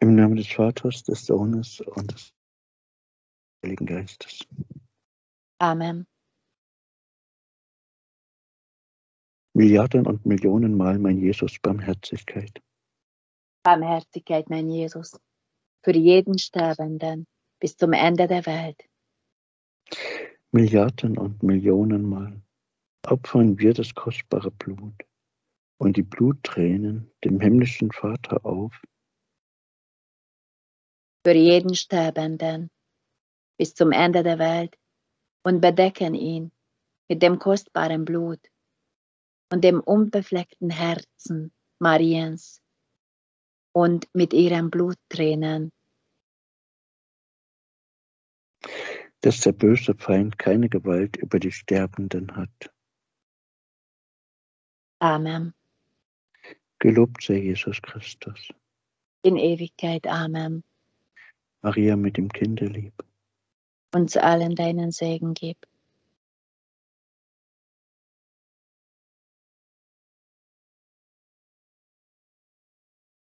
Im Namen des Vaters, des Sohnes und des Heiligen Geistes. Amen. Milliarden und Millionen Mal, mein Jesus, Barmherzigkeit. Barmherzigkeit, mein Jesus, für jeden Sterbenden bis zum Ende der Welt. Milliarden und Millionen Mal opfern wir das kostbare Blut und die Bluttränen dem himmlischen Vater auf. Für jeden Sterbenden bis zum Ende der Welt und bedecken ihn mit dem kostbaren Blut und dem unbefleckten Herzen Mariens und mit ihren Bluttränen. Dass der böse Feind keine Gewalt über die Sterbenden hat. Amen. Gelobt sei Jesus Christus. In Ewigkeit. Amen. Maria mit dem Kinderlieb. Uns allen deinen Segen gib.